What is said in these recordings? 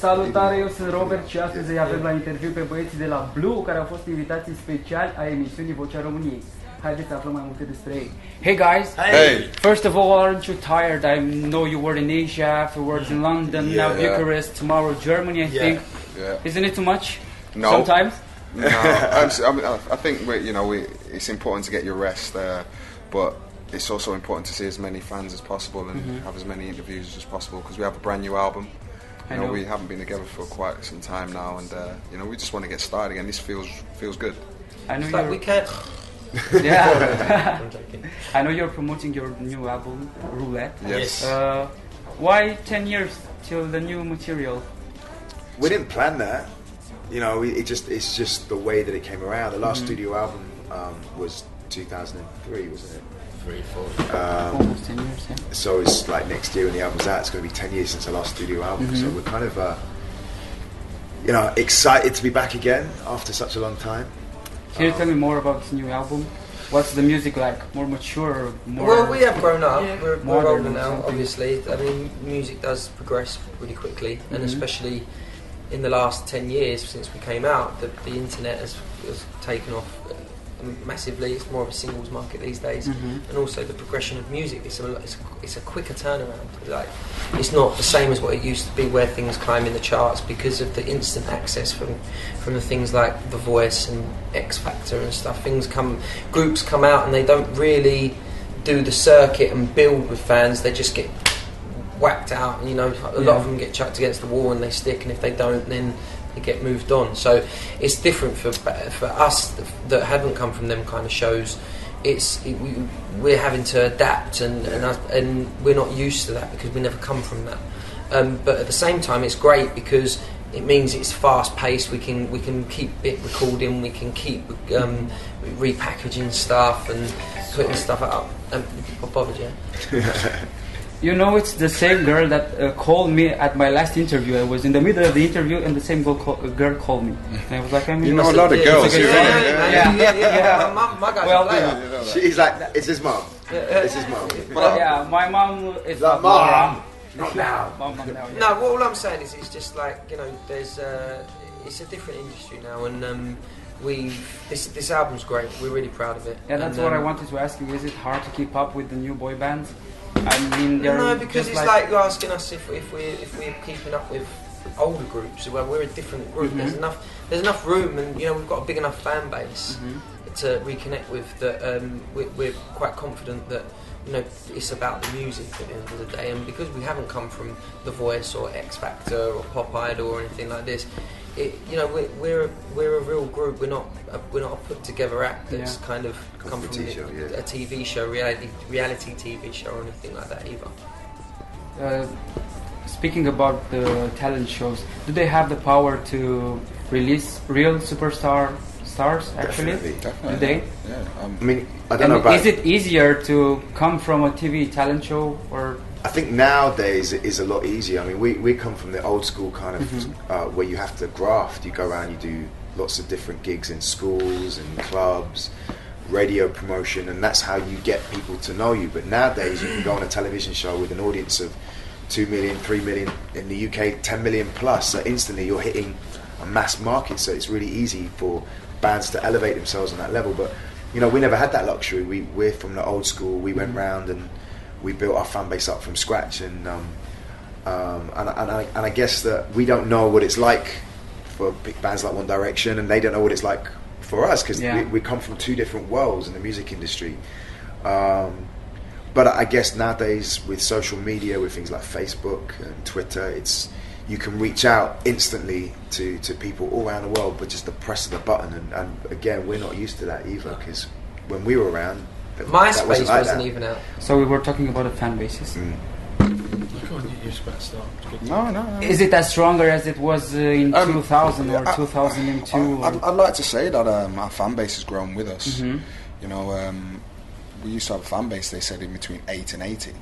Salutare, eu sunt Robert și astăzi îi avem la interviu pe băieții de la Blue, care au fost invitații speciali a emisiunii Vocea României. Haideți să aflăm mai multe despre ei. Hey guys! Hey. First of all, aren't you tired? I know you were in Asia, afterwards in London, now Bucharest, tomorrow Germany, I Yeah. think. Yeah. Isn't it too much? No. Sometimes? No, I'm s- I, mean, I- I think we, you know we, it's important to get your rest, uh, but it's also important to see as many fans as possible and have as many interviews as possible because we have a brand new album. I You know, know. we haven't been together for quite some time now, and uh, you know we just want to get started again. This feels feels good. I know like you're, we can't. yeah. I'm joking. I know you're promoting your new album, Roulette. Yes. Uh, why 10 years till the new material? We didn't plan that. You know, it just it's just the way that it came around. The last Mm-hmm. studio album um, was 2003, wasn't it? Three, four. Um, Almost 10 years, yeah. so it's like next year when the album's out, it's going to be 10 years since the last studio album. So Mm-hmm. we're kind of, uh, you know, excited to be back again after such a long time. Can you tell me more about this new album? What's the music like? More mature? More Well, we have grown up. We're, we're Modern older now, obviously. I mean, music does progress really quickly, and Mhm. especially in the last 10 years since we came out, the, the internet has, has taken off massively. It's more of a singles market these days. Mhm. And also the progression of music, it's a, it's, a, it's a quicker turnaround. Like, it's not the same as what it used to be where things climb in the charts because of the instant access from, from the things like The Voice and X Factor and stuff. Things come, groups come out and they don't really do the circuit and build with fans. They just get whacked out. And, you know, a lot of them get chucked against the wall and they stick. And if they don't, then get moved on. So it's different for for us that haven't come from them kind of shows. It's it, we, we're having to adapt and and, us, and we're not used to that because we never come from that. Um, but at the same time, it's great because it means it's fast paced. We can we can keep it recording. We can keep um, repackaging stuff and putting stuff up. Um, bothered, yeah. You know, it's the same girl that uh, called me at my last interview. I was in the middle of the interview, and the same girl, call, uh, girl called me. And I was like, I mean, You know a lot of girls. it's yeah, yeah, yeah. yeah, yeah. Yeah. My, my guy's Well, a player. You know She, like, it's his mum. It's his mum. But yeah, my mom is Like, not mom, not now. Mom, mom, now, yeah. No, well, all I'm saying is, it's just like you know, there's uh, it's a different industry now, and um, we this this album's great. We're really proud of it. Yeah, that's And, what I um, wanted to ask you. Is it hard to keep up with the new boy bands? I mean, they're No, because it's like, you're asking us if, if we if we're keeping up with older groups. Well, we're a different group. There's Mhm. enough there's enough room, and you know we've got a big enough fan base Mhm. to reconnect with. That um, we, we're quite confident that you know it's about the music at the end of the day, and because we haven't come from The Voice or X Factor or Pop Idol or anything like this. It, you know, we're, we're a, we're a real group. We're not a, we're not a put together act that's Yeah. kind of Come come from from a TV show, yeah. a TV show, reality reality TV show, or anything like that either. Uh, speaking about the talent shows, do they have the power to release real superstar stars? Actually, Definitely. Definitely. do they? Yeah. Um, I mean, I don't And know about. is it easier to come from a TV talent show or? I think nowadays it is a lot easier. I mean, we, we come from the old school kind of uh, where you have to graft. You go around, you do lots of different gigs in schools and clubs, radio promotion, and that's how you get people to know you. But nowadays, you can go on a television show with an audience of 2 million, 3 million, in the UK, 10 million plus. So instantly you're hitting a mass market. So it's really easy for bands to elevate themselves on that level. But, you know, we never had that luxury. We, we're from the old school. We went round and we built our fan base up from scratch, and um, um, and, and, I, and I guess that we don't know what it's like for big bands like One Direction, and they don't know what it's like for us because Yeah. we, we come from two different worlds in the music industry. Um, but I guess nowadays with social media, with things like Facebook and Twitter, it's you can reach out instantly to, to people all around the world, but just the press of the button. And, and again, we're not used to that either because when we were around, that, MySpace wasn't, wasn't even out. So we were talking about the fan bases. Mm. Come on, you used to start. no, no, no. Is it as stronger as it was uh, in Um, 2000 or I- 2002? I, I'd, I'd like to say that um, our fan base has grown with us. Mhm. You know, um, we used to have a fan base. They said in between eight and eighty.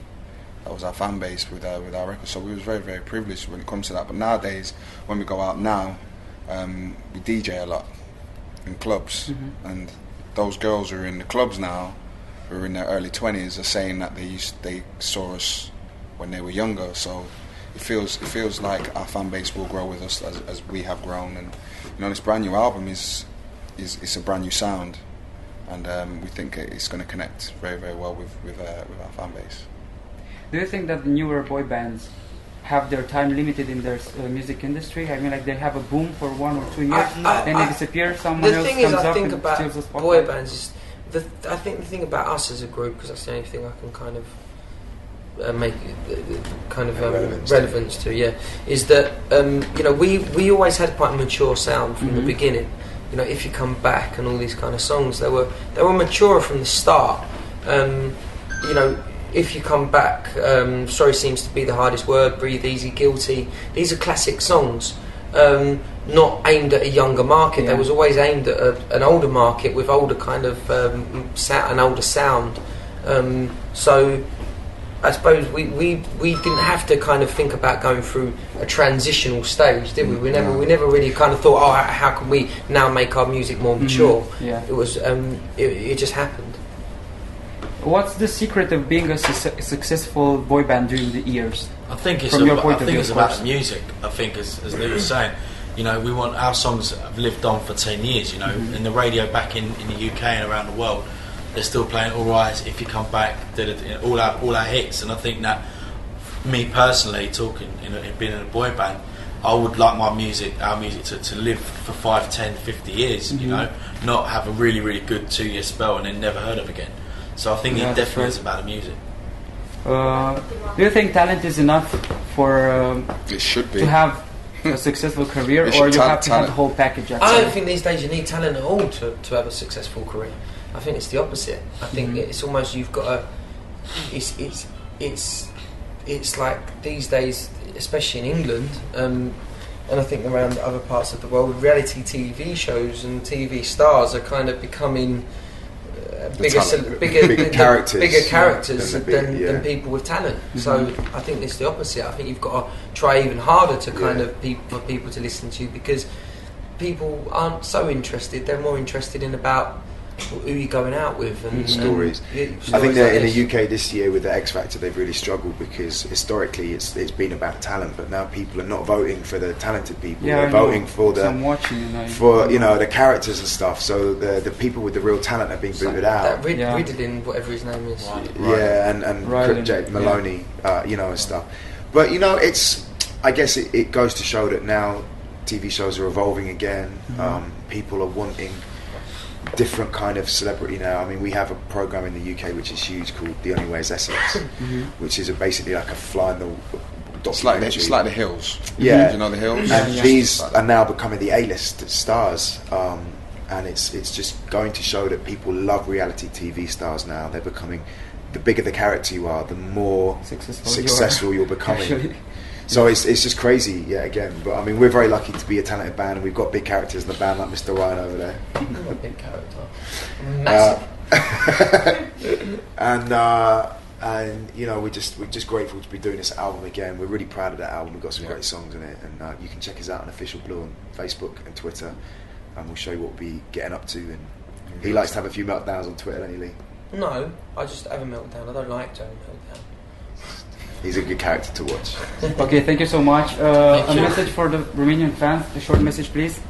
That was our fan base with our, with our records. So we was very very privileged when it comes to that. But nowadays, when we go out now, um, we DJ a lot in clubs, and those girls are in the clubs now, who are in their early twenties, are saying that they used they saw us when they were younger. So it feels it feels like our fan base will grow with us as, as we have grown, and you know this brand new album is is it's a brand new sound, and um, we think it's going to connect very very well with with, uh, with our fan base. Do you think that the newer boy bands have their time limited in their uh, music industry? I mean, like they have a boom for one or two years, I- I- then I- they disappear. Someone the else thing comes is, I up think and about steals the boy bands is the. I think the thing about us as a group, because that's the only thing I can kind of uh, make uh, kind of um, Relevance relevance, to. to. Yeah, is that um, you know we we always had quite a mature sound from the Mhm. beginning. You know, if you come back and all these kind of songs, they were they were mature from the start. Um, you know, if you come back, um, sorry seems to be the hardest word. Breathe easy, guilty. These are classic songs. Um, not aimed at a younger market. Yeah. They was always aimed at a, an older market with older kind of um, sa- an older sound. Um, so I suppose we, we, we didn't have to kind of think about going through a transitional stage, did we? We never we never really kind of thought, oh, how, how can we now make our music more Mhm. mature? Yeah. It was um, it, it just happened. What's the secret of being a su- successful boy band during the years? I think it's From your about, point I of think view, it's about music. I think as as Lou was saying, you know, we want our songs have lived on for ten years. You know, Mm-hmm. in the radio back in, in the UK and around the world, they're still playing All Rise, If You Come Back, all our all our hits. And I think that me personally, talking in, a, in being in a boy band, I would like my music, our music, to, to live for 5, 10, 50 years. You Mhm. know, not have a really really good two year spell and then never heard of again. So I think Yeah, it definitely right. is about the music. Uh, do you think talent is enough for um, It should be. to have a successful career, It or you have to have the whole package? I'd I say? don't think these days you need talent at all to, to have a successful career. I think it's the opposite. I think Mhm. it's almost you've got to. It's it's it's it's like these days, especially in England, um, and I think around other parts of the world, reality TV shows and TV stars are kind of becoming. Bigger, talent. bigger, Bigger the characters, bigger characters than than, big- than yeah. people with talent. Mhm. So I think it's the opposite. I think you've got to try even harder to kind Yeah. of pe- for people to listen to you because people aren't so interested. They're more interested in about who are you're going out with and and- Stories. yeah, I think stories that like in this. the UK this year with the X Factor they've really struggled because historically it's it's been about talent, but now people are not voting for the talented people. Yeah, They're I know. voting for the I'm watching, you know. for you know the characters and stuff. So the the people with the real talent are being It's like booted that out. Rid- Yeah. Riddlin, whatever his name is. Right. Yeah, and and Rylan, Jake yeah. Maloney, uh, you know, and stuff. But you know, it's I guess it, it goes to show that now TV shows are evolving again. Mhm. Um, people are wanting different kind of celebrity now. I mean, we have a program in the UK which is huge called The Only Way Is Essex, Mhm. which is a, basically like a fly in the It's like, the, it's like the hills. Yeah. You know the hills? And yeah. these are now becoming the A-list stars, um, and it's it's just going to show that people love reality TV stars now. They're becoming the bigger the character you are, the more Successful, successful you you're becoming. Actually. So it's, it's just crazy, yeah. Again, but I mean, we're very lucky to be a talented band, and we've got big characters in the band like Mr. Ryan over there. A big character. Uh, and uh, and you know we're just we're just grateful to be doing this album again. We're really proud of that album. We've got some Yeah. great songs in it, and uh, you can check us out on Official Blue on Facebook and Twitter, and we'll show you what we'll be getting up to. And he likes to have a few meltdowns on Twitter, doesn't he, Lee? no, I just have a meltdown. I don't like to have a meltdown. He's a good character to watch. Okay, thank you so much. Uh, Thank a you. message for the Romanian fans. A short message, please.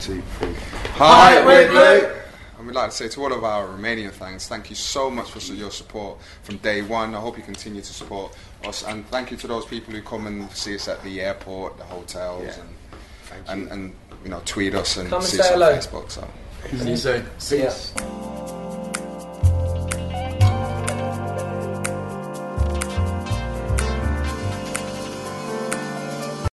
Two, three. Hi, Hi, we're we're Blue. And we'd like to say to all of our Romanian fans, thank you so much for your support from day one. I hope you continue to support us. And thank you to those people who come and see us at the airport, the hotels, Yeah. and, Thank you. and, and you know tweet us and Come see us on hello. Facebook. So. See you soon. See ya.